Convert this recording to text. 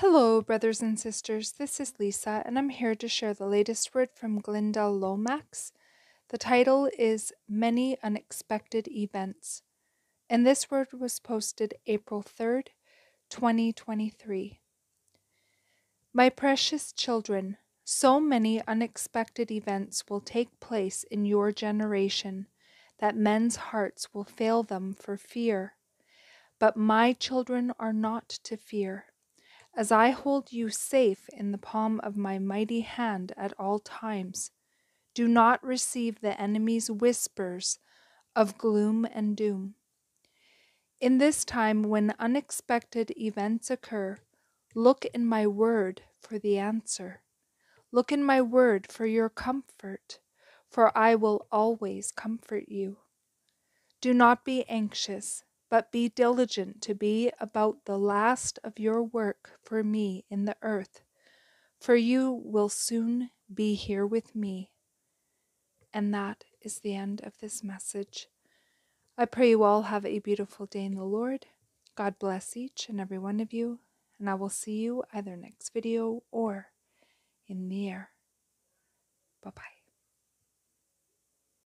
Hello, brothers and sisters. This is Lisa, and I'm here to share the latest word from Glynda Lomax. The title is Many Unexpected Events, and this word was posted April 3rd, 2023. My precious children, so many unexpected events will take place in your generation that men's hearts will fail them for fear. But my children are not to fear as I hold you safe in the palm of my mighty hand at all times. Do not receive the enemy's whispers of gloom and doom. In this time when unexpected events occur, look in my word for the answer. Look in my word for your comfort, for I will always comfort you. Do not be anxious but be diligent to be about the last of your work for me in the earth, for you will soon be here with me. And that is the end of this message. I pray you all have a beautiful day in the Lord. God bless each and every one of you, and I will see you either next video or in the air. Bye bye.